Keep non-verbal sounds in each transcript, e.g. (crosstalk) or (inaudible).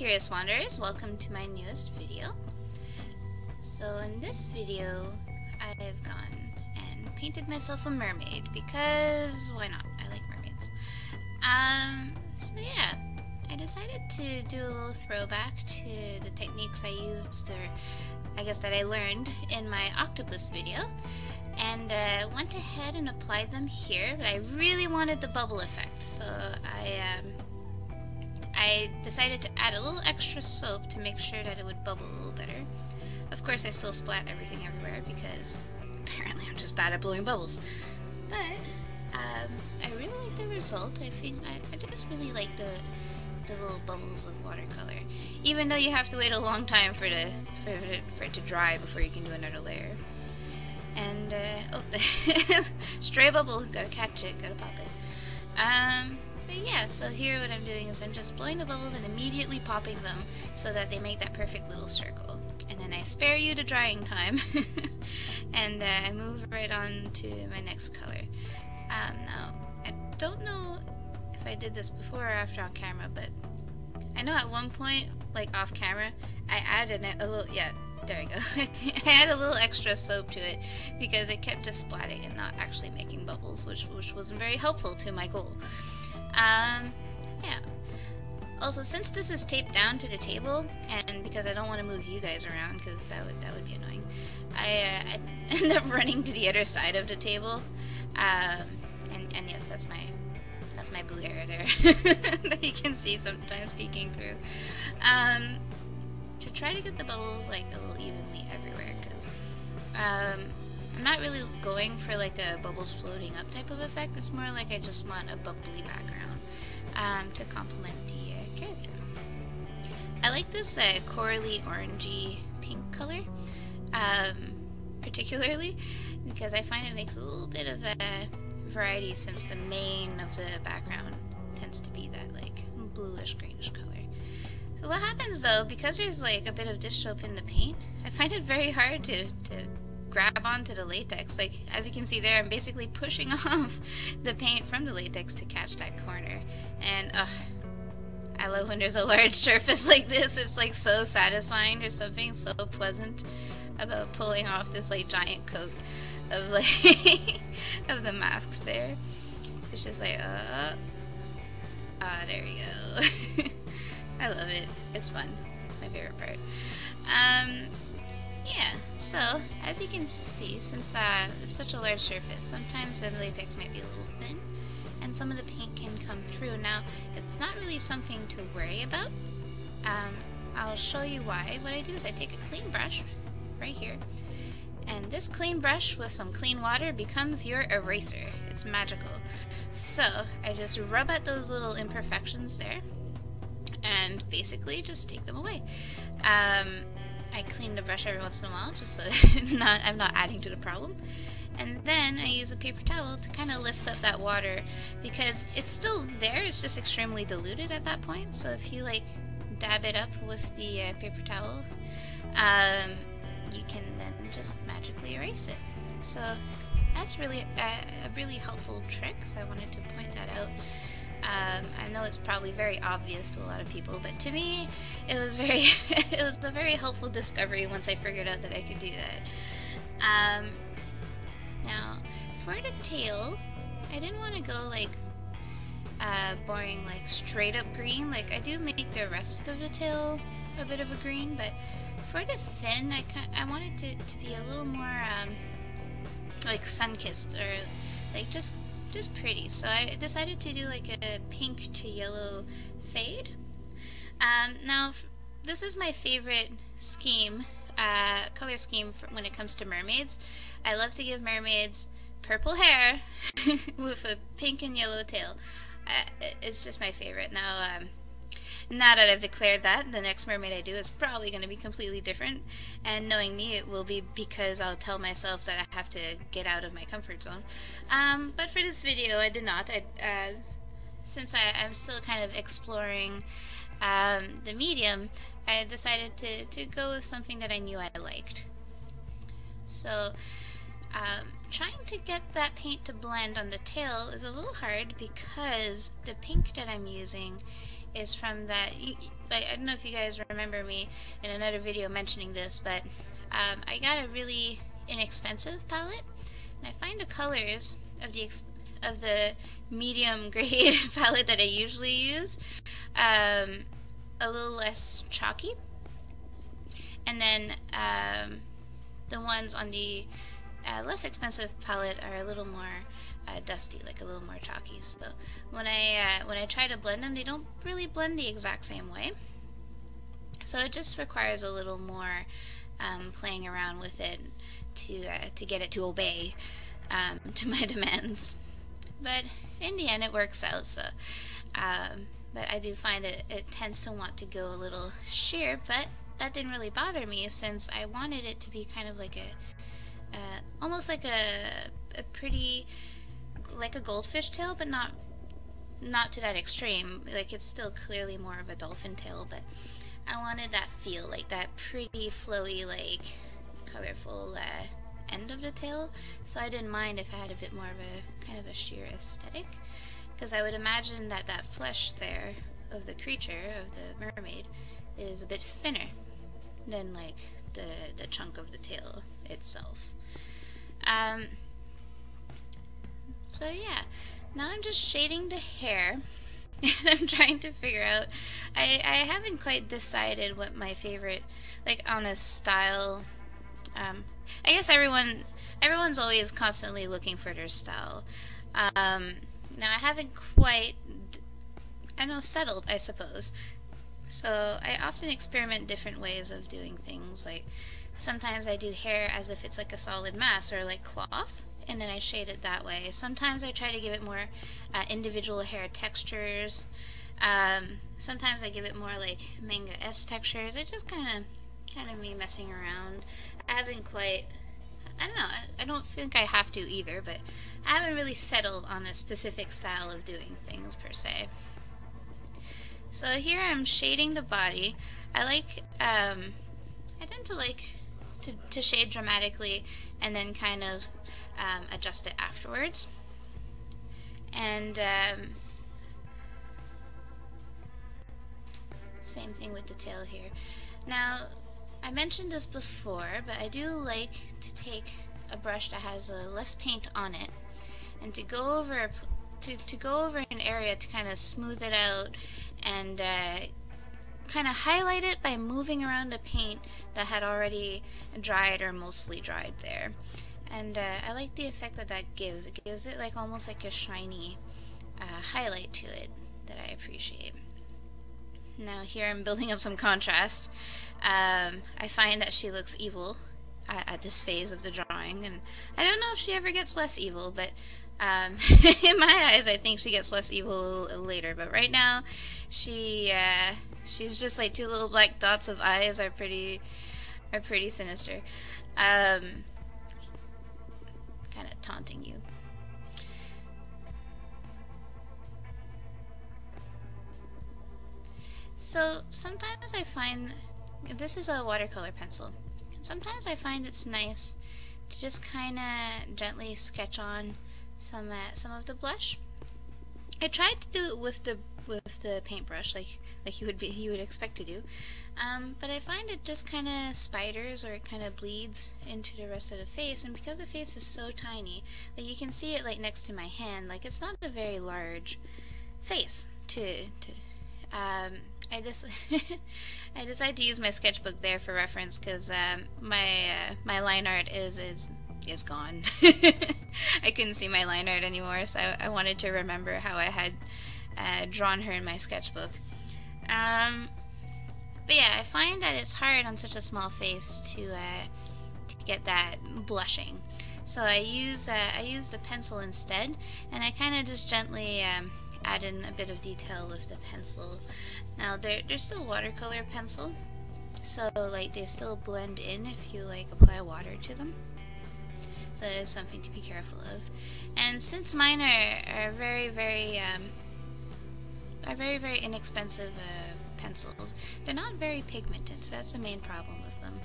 Curious Wanderers, welcome to my newest video. So in this video, I've gone and painted myself a mermaid because why not? I like mermaids. Um, so yeah, I decided to do a little throwback to the techniques I used, or I guess that I learned in my octopus video, and uh, went ahead and applied them here, but I really wanted the bubble effect, so I um, I decided to add a little extra soap to make sure that it would bubble a little better. Of course, I still splat everything everywhere because (laughs) apparently I'm just bad at blowing bubbles. But um, I really like the result. I think I, I just really like the the little bubbles of watercolor. Even though you have to wait a long time for the for it, for it to dry before you can do another layer. And uh, oh, (laughs) stray bubble, gotta catch it, gotta pop it. Um, but yeah, so here what I'm doing is I'm just blowing the bubbles and immediately popping them so that they make that perfect little circle. And then I spare you the drying time (laughs) and uh, I move right on to my next color. Um, now, I don't know if I did this before or after on camera, but I know at one point, like off camera, I added a little, yeah, there we go. (laughs) I had a little extra soap to it because it kept just splatting and not actually making bubbles, which, which wasn't very helpful to my goal. Um, yeah. Also, since this is taped down to the table, and because I don't want to move you guys around, because that would that would be annoying, I, uh, I (laughs) end up running to the other side of the table. Um, and, and yes, that's my that's my blue hair there (laughs) that you can see sometimes peeking through. Um, to try to get the bubbles like a little evenly everywhere, because um, I'm not really going for like a bubbles floating up type of effect. It's more like I just want a bubbly background um, to complement the uh, character. I like this uh, corally orangey pink color, um, particularly because I find it makes a little bit of a variety since the main of the background tends to be that like bluish greenish color. So what happens though, because there's like a bit of dish soap in the paint, I find it very hard to, to grab onto the latex. Like, as you can see there, I'm basically pushing (laughs) off the paint from the latex to catch that corner. And, ugh, I love when there's a large (laughs) surface like this. It's, like, so satisfying. There's something so pleasant about pulling off this, like, giant coat of, (laughs) like, of the mask there. It's just like, uh, ah, there we go. I love it. It's fun. It's my favorite part. Um, yeah, so as you can see, since uh, it's such a large surface, sometimes the latex might be a little thin, and some of the paint can come through. Now, it's not really something to worry about. Um, I'll show you why. What I do is I take a clean brush, right here, and this clean brush with some clean water becomes your eraser. It's magical. So, I just rub at those little imperfections there, and basically just take them away. Um, I clean the brush every once in a while, just so (laughs) not, I'm not adding to the problem. And then I use a paper towel to kind of lift up that water because it's still there, it's just extremely diluted at that point. So if you like dab it up with the uh, paper towel, um, you can then just magically erase it. So that's really a, a really helpful trick, so I wanted to point that out. Um, I know it's probably very obvious to a lot of people, but to me, it was very, (laughs) it was a very helpful discovery once I figured out that I could do that. Um, now, for the tail, I didn't want to go like uh, boring, like straight up green. Like I do make the rest of the tail a bit of a green, but for the fin, I I wanted to to be a little more um, like sun kissed or like just just pretty. So I decided to do like a pink to yellow fade. Um, now, this is my favorite scheme, uh, color scheme when it comes to mermaids. I love to give mermaids purple hair (laughs) with a pink and yellow tail. Uh, it's just my favorite. Now, um, now that I've declared that, the next mermaid I do is probably going to be completely different. And knowing me, it will be because I'll tell myself that I have to get out of my comfort zone. Um, but for this video, I did not. I, uh, since I, am still kind of exploring um, the medium, I decided to, to go with something that I knew I liked. So, um, trying to get that paint to blend on the tail is a little hard because the pink that I'm using is from that, I don't know if you guys remember me in another video mentioning this, but um, I got a really inexpensive palette, and I find the colors of the of the medium (laughs) grade (laughs) palette that I usually use um, a little less chalky. And then um, the ones on the uh, less expensive palette are a little more uh, dusty, like a little more chalky. So when I uh, when I try to blend them, they don't really blend the exact same way. So it just requires a little more um, playing around with it to uh, to get it to obey um, (laughs) to my demands. But in the end, it works out. So. Um, but I do find that it tends to want to go a little sheer, but that didn't really bother me since I wanted it to be kind of like a, uh, almost like a, a pretty, like a goldfish tail, but not, not to that extreme. Like it's still clearly more of a dolphin tail, but I wanted that feel, like that pretty flowy, like colorful uh, end of the tail. So I didn't mind if I had a bit more of a kind of a sheer aesthetic. Because I would imagine that that flesh there of the creature, of the mermaid, is a bit thinner than like the, the chunk of the tail itself. Um, so yeah, now I'm just shading the hair. (laughs) and I'm trying to figure out, I, I haven't quite decided what my favorite, like on a style, um, I guess everyone, everyone's always constantly looking for their style. Um, now I haven't quite, I know, settled, I suppose. So I often experiment different ways of doing things. Like sometimes I do hair as if it's like a solid mass or like cloth, and then I shade it that way. Sometimes I try to give it more uh, individual hair textures. Um, sometimes I give it more like manga-esque textures. It just kind of, kind of me messing around. I haven't quite I don't know, I don't think I have to either, but I haven't really settled on a specific style of doing things per se. So here I'm shading the body. I like, um, I tend to like to, to shade dramatically and then kind of um, adjust it afterwards. And um, same thing with the tail here. Now, I mentioned this before, but I do like to take a brush that has uh, less paint on it and to go over to, to go over an area to kind of smooth it out and uh, kind of highlight it by moving around a paint that had already dried or mostly dried there. And uh, I like the effect that that gives. It gives it like almost like a shiny uh, highlight to it that I appreciate. Now here I'm building up some contrast. Um, I find that she looks evil at, at, this phase of the drawing, and I don't know if she ever gets less evil, but um, (laughs) in my eyes, I think she gets less evil later. But right now, she uh, she's just like two little black dots of eyes are pretty are pretty sinister, um, kind of taunting you. So sometimes I find this is a watercolor pencil. Sometimes I find it's nice to just kind of gently sketch on some uh, some of the blush. I tried to do it with the with the paintbrush, like like you would be you would expect to do, um, but I find it just kind of spiders or it kind of bleeds into the rest of the face. And because the face is so tiny, like you can see it like next to my hand, like it's not a very large face to to um, I just (laughs) I decided to use my sketchbook there for reference because um, my uh, my line art is is is gone. (laughs) I couldn't see my line art anymore, so I, I wanted to remember how I had uh, drawn her in my sketchbook. Um, but yeah, I find that it's hard on such a small face to uh, to get that blushing. So I use uh, I use the pencil instead, and I kind of just gently um, add in a bit of detail with the pencil. Now they're, they're still watercolor pencil, so like they still blend in if you like apply water to them. So that is something to be careful of. And since mine are, are very, very, um, are very, very inexpensive uh, pencils, they're not very pigmented, so that's the main problem with them.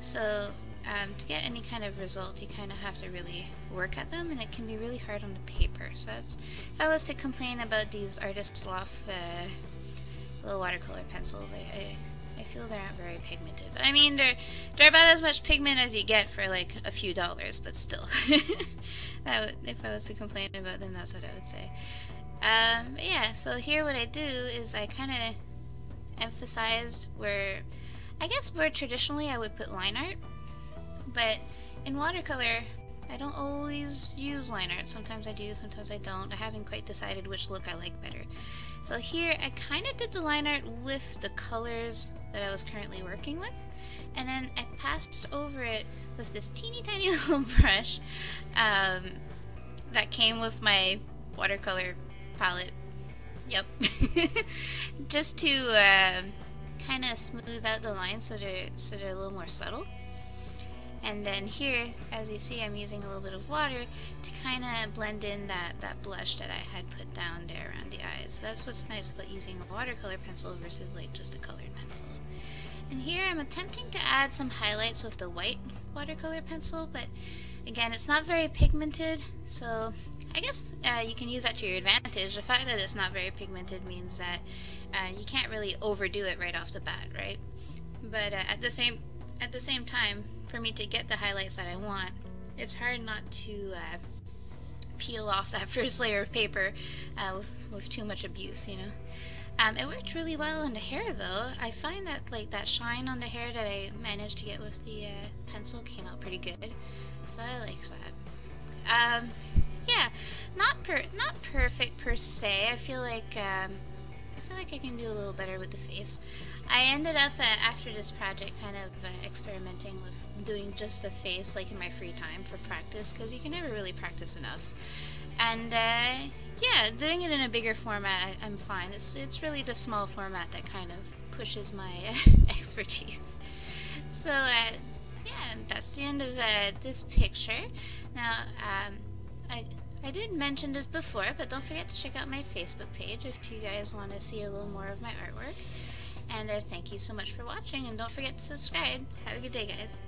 So um, to get any kind of result, you kind of have to really work at them, and it can be really hard on the paper. So if I was to complain about these Artist Loft uh, little watercolor pencils. I, I, I feel they aren't very pigmented. But I mean, they're, they're about as much pigment as you get for like a few dollars, but still. (laughs) that would, if I was to complain about them, that's what I would say. Um, yeah, so here what I do is I kind of emphasized where, I guess where traditionally I would put line art, but in watercolor, I don't always use line art. Sometimes I do, sometimes I don't. I haven't quite decided which look I like better. So here, I kind of did the line art with the colors that I was currently working with. And then I passed over it with this teeny (laughs) tiny little brush um, that came with my watercolor palette. Yep. (laughs) Just to uh, kind of smooth out the lines so they're, so they're a little more subtle. And then here, as you see, I'm using a little bit of water to kind of blend in that, that blush that I had put down there around the eyes. So that's what's nice about using a watercolor pencil versus like just a colored pencil. And here I'm attempting to add some highlights with the white watercolor pencil, but again, it's not very pigmented, so I guess uh, you can use that to your advantage. The fact that it's not very pigmented means that uh, you can't really overdo it right off the bat, right? But uh, at the same at the same time, for me to get the highlights that I want, it's hard not to uh, peel off that (laughs) first layer of paper uh, with, with too much abuse, you know. Um, it worked really well on the hair though. I find that like that shine on the hair that I managed to get with the uh, pencil came out pretty good. So I like that. Um, yeah, not per not perfect per se. I feel like um, I feel like I can do a little better with the face. I ended up, uh, after this project, kind of uh, experimenting with doing just the face, like in my free time for practice, because you can never really practice enough. And, uh, yeah, doing it in a bigger format, I, am fine. It's, it's really the small format that kind of pushes my (laughs) expertise. So, uh, yeah, that's the end of uh, this picture. Now, um, I... I did mention this before, but don't forget to check out my Facebook page if you guys want to see a little more of my artwork. And uh, thank you so much for watching, and don't forget to subscribe. Have a good day, guys.